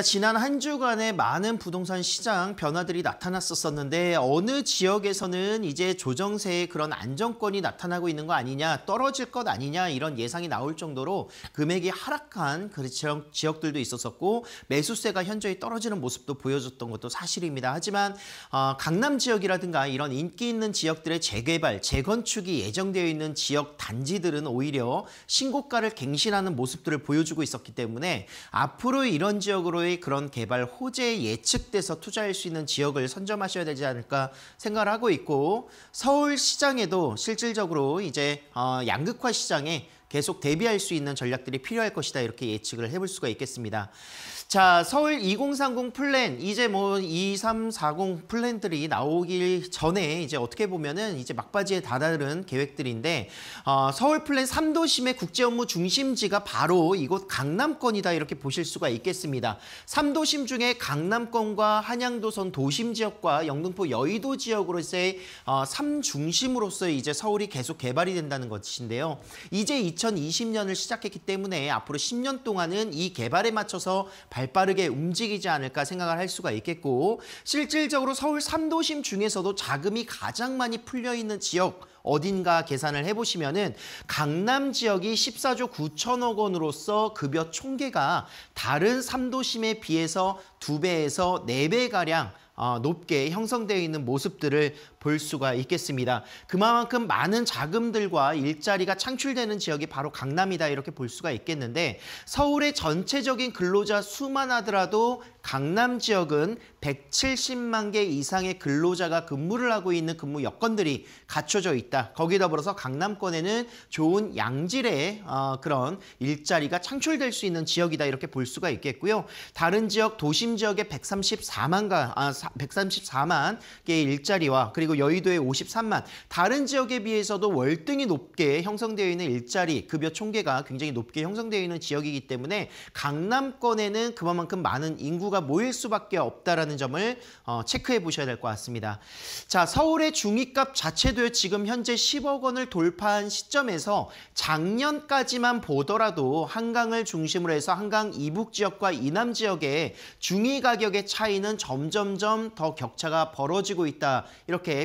지난 한 주간에 많은 부동산 시장 변화들이 나타났었는데 어느 지역에서는 이제 조정세의 그런 안정권이 나타나고 있는 거 아니냐 떨어질 것 아니냐 이런 예상이 나올 정도로 금액이 하락한 그 지역, 지역들도 있었었고 매수세가 현저히 떨어지는 모습도 보여줬던 것도 사실입니다. 하지만 어, 강남 지역이라든가 이런 인기 있는 지역들의 재개발, 재건축이 예정되어 있는 지역 단지들은 오히려 신고가를 갱신하는 모습들을 보여주고 있었기 때문에 앞으로 이런 지역으로 정도의 그런 개발 호재에 예측돼서 투자할 수 있는 지역을 선점하셔야 되지 않을까 생각을 하고 있고 서울 시장에도 실질적으로 이제 어, 양극화 시장에 계속 대비할 수 있는 전략들이 필요할 것이다 이렇게 예측을 해볼 수가 있겠습니다. 자, 서울 2030 플랜 이제 뭐 2340 플랜들이 나오길 전에 이제 어떻게 보면은 이제 막바지에 다다른 계획들인데 어, 서울 플랜 3도심의 국제 업무 중심지가 바로 이곳 강남권이다 이렇게 보실 수가 있겠습니다. 3도심 중에 강남권과 한양도선 도심 지역과 영등포 여의도 지역으로서의 어, 3중심으로서 이제 서울이 계속 개발이 된다는 것인데요. 이제 2020년을 시작했기 때문에 앞으로 10년 동안은 이 개발에 맞춰서 발 빠르게 움직이지 않을까 생각을 할 수가 있겠고 실질적으로 서울 3도심 중에서도 자금이 가장 많이 풀려 있는 지역 어딘가 계산을 해보시면은 강남 지역이 14조 9천억 원으로서 급여 총계가 다른 3도심에 비해서 두배에서네배가량 어, 높게 형성되어 있는 모습들을 볼 수가 있겠습니다. 그만큼 많은 자금들과 일자리가 창출되는 지역이 바로 강남이다 이렇게 볼 수가 있겠는데 서울의 전체적인 근로자 수만 하더라도 강남 지역은 170만 개 이상의 근로자가 근무를 하고 있는 근무 여건들이 갖춰져 있다. 거기에 더불어서 강남권에는 좋은 양질의 어, 그런 일자리가 창출될 수 있는 지역이다 이렇게 볼 수가 있겠고요. 다른 지역 도심 지역의 134만 가 아, 134만 개의 일자리와 그리고 여의도의 53만 다른 지역에 비해서도 월등히 높게 형성되어 있는 일자리 급여 총계가 굉장히 높게 형성되어 있는 지역이기 때문에 강남권에는 그만큼 많은 인구가 모일 수밖에 없다라는 점을 어, 체크해 보셔야 될 것 같습니다. 자, 서울의 중위값 자체도 지금 현재 10억 원을 돌파한 시점에서 작년까지만 보더라도 한강을 중심으로 해서 한강 이북 지역과 이남 지역의 중위 가격의 차이는 점점점 더 격차가 벌어지고 있다.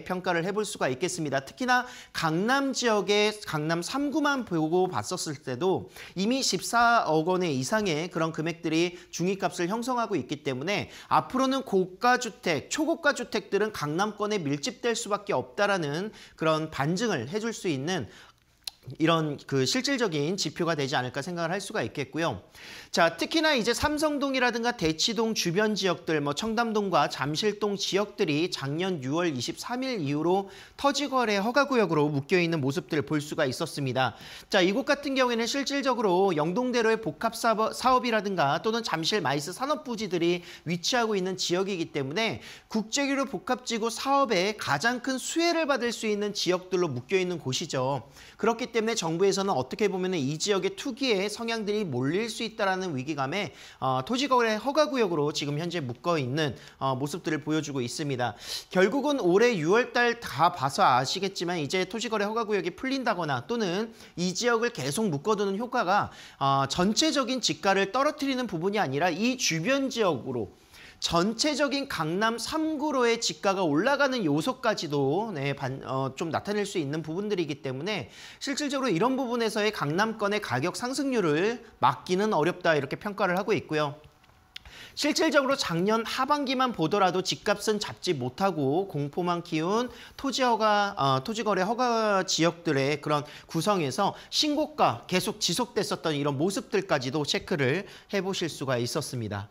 평가를 해볼 수가 있겠습니다. 특히나 강남 지역의 강남 3구만 보고 봤었을 때도 이미 14억 원의 이상의 그런 금액들이 중위값을 형성하고 있기 때문에 앞으로는 고가 주택, 초고가 주택들은 강남권에 밀집될 수밖에 없다라는 그런 반증을 해줄 수 있는 이런 그 실질적인 지표가 되지 않을까 생각을 할 수가 있겠고요. 자, 특히나 이제 삼성동이라든가 대치동 주변 지역들, 뭐 청담동과 잠실동 지역들이 작년 6월 23일 이후로 토지거래 허가구역으로 묶여있는 모습들을 볼 수가 있었습니다. 자, 이곳 같은 경우에는 실질적으로 영동대로의 복합사업이라든가 또는 잠실 MICE 산업부지들이 위치하고 있는 지역이기 때문에 국제교류 복합지구 사업에 가장 큰 수혜를 받을 수 있는 지역들로 묶여있는 곳이죠. 그렇기 때문에 정부에서는 어떻게 보면 이 지역의 투기의 성향들이 몰릴 수 있다는 위기감에 어, 토지거래 허가구역으로 지금 현재 묶어있는 어, 모습들을 보여주고 있습니다. 결국은 올해 6월달 다 봐서 아시겠지만 이제 토지거래 허가구역이 풀린다거나 또는 이 지역을 계속 묶어두는 효과가 어, 전체적인 지가를 떨어뜨리는 부분이 아니라 이 주변 지역으로 전체적인 강남 3구로의 지가가 올라가는 요소까지도 네, 반, 어, 좀 나타낼 수 있는 부분들이기 때문에 실질적으로 이런 부분에서의 강남권의 가격 상승률을 막기는 어렵다 이렇게 평가를 하고 있고요. 실질적으로 작년 하반기만 보더라도 집값은 잡지 못하고 공포만 키운 토지 허가 어, 토지거래 허가 지역들의 그런 구성에서 신고가 계속 지속됐었던 이런 모습들까지도 체크를 해보실 수가 있었습니다.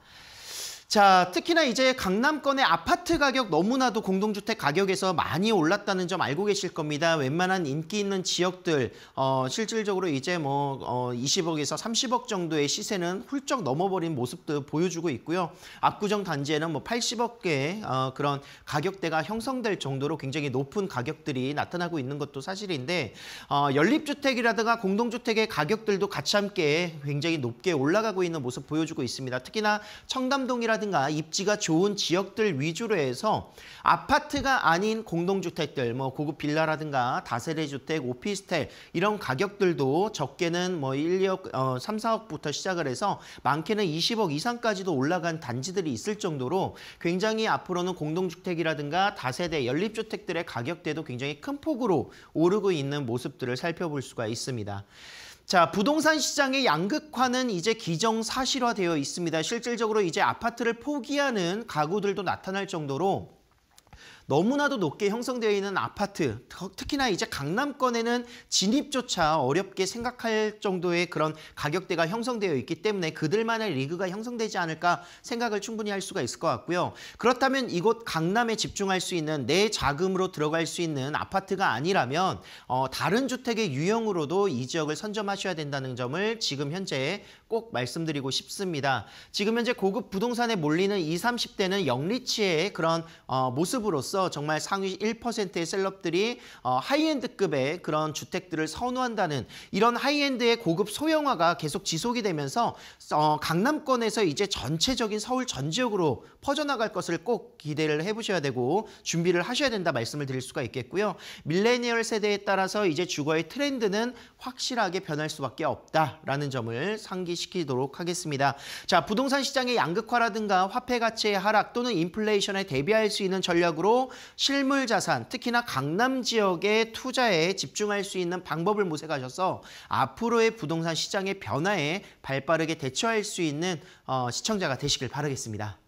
자, 특히나 이제 강남권의 아파트 가격 너무나도 공동주택 가격에서 많이 올랐다는 점 알고 계실 겁니다. 웬만한 인기 있는 지역들 어, 실질적으로 이제 뭐 어, 20억에서 30억 정도의 시세는 훌쩍 넘어버린 모습도 보여주고 있고요. 압구정 단지에는 뭐 80억의 어, 그런 가격대가 형성될 정도로 굉장히 높은 가격들이 나타나고 있는 것도 사실인데 어, 연립주택이라든가 공동주택의 가격들도 같이 함께 굉장히 높게 올라가고 있는 모습 보여주고 있습니다. 특히나 청담동이라 지역이라든가 입지가 좋은 지역들 위주로 해서 아파트가 아닌 공동주택들, 뭐 고급 빌라라든가 다세대 주택, 오피스텔 이런 가격들도 적게는 뭐 1, 2억, 어, 3, 4억부터 시작을 해서 많게는 20억 이상까지도 올라간 단지들이 있을 정도로 굉장히 앞으로는 공동주택이라든가 다세대, 연립주택들의 가격대도 굉장히 큰 폭으로 오르고 있는 모습들을 살펴볼 수가 있습니다. 자, 부동산 시장의 양극화는 이제 기정사실화되어 있습니다. 실질적으로 이제 아파트를 포기하는 가구들도 나타날 정도로 너무나도 높게 형성되어 있는 아파트, 특히나 이제 강남권에는 진입조차 어렵게 생각할 정도의 그런 가격대가 형성되어 있기 때문에 그들만의 리그가 형성되지 않을까 생각을 충분히 할 수가 있을 것 같고요. 그렇다면 이곳 강남에 집중할 수 있는 내 자금으로 들어갈 수 있는 아파트가 아니라면 어, 다른 주택의 유형으로도 이 지역을 선점하셔야 된다는 점을 지금 현재 꼭 말씀드리고 싶습니다. 지금 현재 고급 부동산에 몰리는 20, 30대는 young rich의 그런 어, 모습으로서 정말 상위 1%의 celeb들이 어, high-end급의 그런 주택들을 선호한다는 이런 high-end의 고급 소형화가 계속 지속이 되면서 어, 강남권에서 이제 전체적인 서울 전 지역으로 퍼져나갈 것을 꼭 기대를 해보셔야 되고 준비를 하셔야 된다 말씀을 드릴 수가 있겠고요. 밀레니얼 세대에 따라서 이제 주거의 트렌드는 확실하게 변할 수밖에 없다라는 점을 상기시키도록 하겠습니다. 자, 부동산 시장의 양극화라든가 화폐 가치의 하락 또는 인플레이션에 대비할 수 있는 전략 실물 자산, 특히나 강남 지역의 투자에 집중할 수 있는 방법을 모색하셔서 앞으로의 부동산 시장의 변화에 발빠르게 대처할 수 있는 어, 시청자가 되시길 바라겠습니다.